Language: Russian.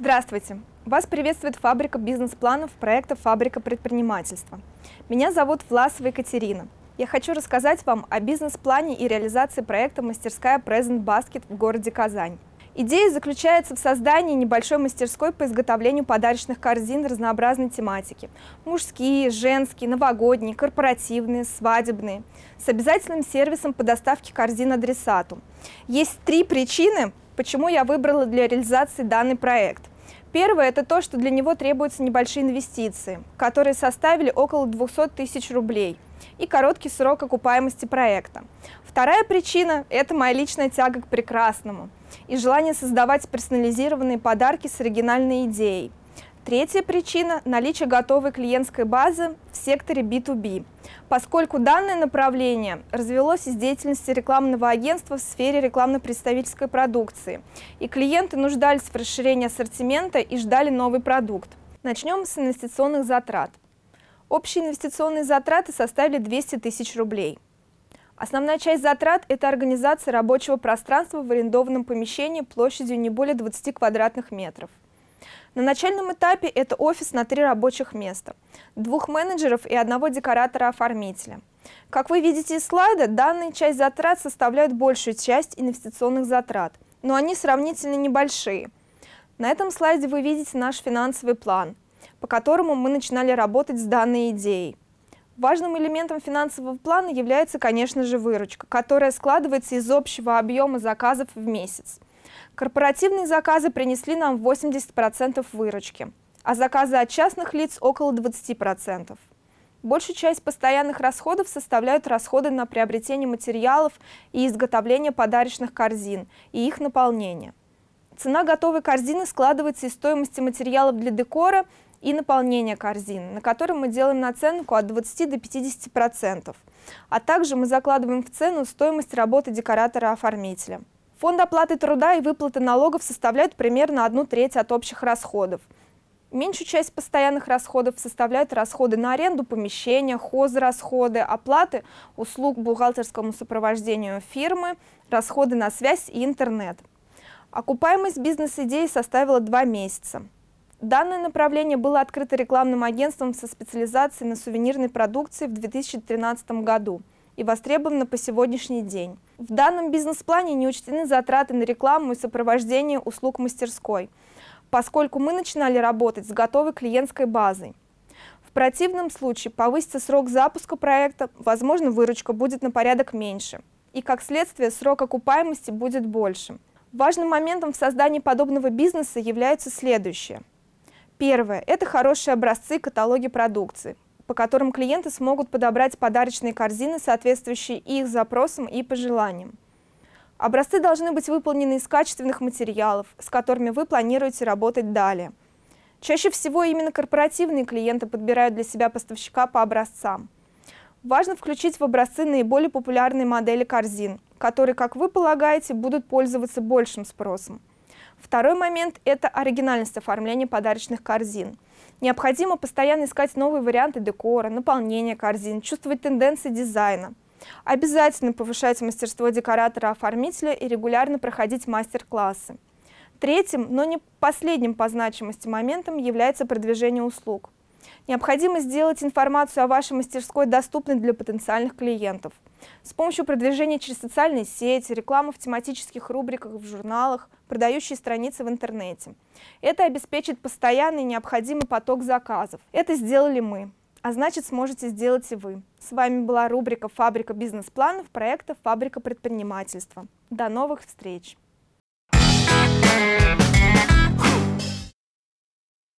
Здравствуйте! Вас приветствует фабрика бизнес-планов проекта «Фабрика предпринимательства». Меня зовут Власова Екатерина. Я хочу рассказать вам о бизнес-плане и реализации проекта «Мастерская Present Basket» в городе Казань. Идея заключается в создании небольшой мастерской по изготовлению подарочных корзин разнообразной тематики. Мужские, женские, новогодние, корпоративные, свадебные. С обязательным сервисом по доставке корзин адресату. Есть три причины, почему я выбрала для реализации данный проект. Первое – это то, что для него требуются небольшие инвестиции, которые составили около 200 тысяч рублей, и короткий срок окупаемости проекта. Вторая причина – это моя личная тяга к прекрасному и желание создавать персонализированные подарки с оригинальной идеей. Третья причина – наличие готовой клиентской базы в секторе B2B, поскольку данное направление развелось из деятельности рекламного агентства в сфере рекламно-представительской продукции, и клиенты нуждались в расширении ассортимента и ждали новый продукт. Начнем с инвестиционных затрат. Общие инвестиционные затраты составили 200 тысяч рублей – Основная часть затрат – это организация рабочего пространства в арендованном помещении площадью не более 20 квадратных метров. На начальном этапе это офис на три рабочих места, двух менеджеров и одного декоратора-оформителя. Как вы видите из слайда, данная часть затрат составляет большую часть инвестиционных затрат, но они сравнительно небольшие. На этом слайде вы видите наш финансовый план, по которому мы начинали работать с данной идеей. Важным элементом финансового плана является, конечно же, выручка, которая складывается из общего объема заказов в месяц. Корпоративные заказы принесли нам 80% выручки, а заказы от частных лиц около 20%. Большую часть постоянных расходов составляют расходы на приобретение материалов и изготовление подарочных корзин и их наполнение. Цена готовой корзины складывается из стоимости материалов для декора и наполнения корзины, на котором мы делаем наценку от 20 до 50%, а также мы закладываем в цену стоимость работы декоратора-оформителя. Фонд оплаты труда и выплаты налогов составляют примерно одну треть от общих расходов. Меньшую часть постоянных расходов составляют расходы на аренду помещения, хозрасходы, оплаты услуг бухгалтерскому сопровождению фирмы, расходы на связь и интернет. Окупаемость бизнес-идеи составила два месяца. Данное направление было открыто рекламным агентством со специализацией на сувенирной продукции в 2013 году и востребовано по сегодняшний день. В данном бизнес-плане не учтены затраты на рекламу и сопровождение услуг мастерской, поскольку мы начинали работать с готовой клиентской базой. В противном случае повысится срок запуска проекта, возможно, выручка будет на порядок меньше, и как следствие срок окупаемости будет больше. Важным моментом в создании подобного бизнеса является следующее – Первое – это хорошие образцы каталоги продукции, по которым клиенты смогут подобрать подарочные корзины, соответствующие их запросам и пожеланиям. Образцы должны быть выполнены из качественных материалов, с которыми вы планируете работать далее. Чаще всего именно корпоративные клиенты подбирают для себя поставщика по образцам. Важно включить в образцы наиболее популярные модели корзин, которые, как вы полагаете, будут пользоваться большим спросом. Второй момент – это оригинальность оформления подарочных корзин. Необходимо постоянно искать новые варианты декора, наполнения корзин, чувствовать тенденции дизайна. Обязательно повышать мастерство декоратора-оформителя и регулярно проходить мастер-классы. Третьим, но не последним по значимости моментом является продвижение услуг. Необходимо сделать информацию о вашей мастерской доступной для потенциальных клиентов. С помощью продвижения через социальные сети, рекламы в тематических рубриках в журналах, продающие страницы в интернете. Это обеспечит постоянный необходимый поток заказов. Это сделали мы, а значит сможете сделать и вы. С вами была рубрика «Фабрика бизнес-планов» проекта «Фабрика предпринимательства». До новых встреч! Thank you.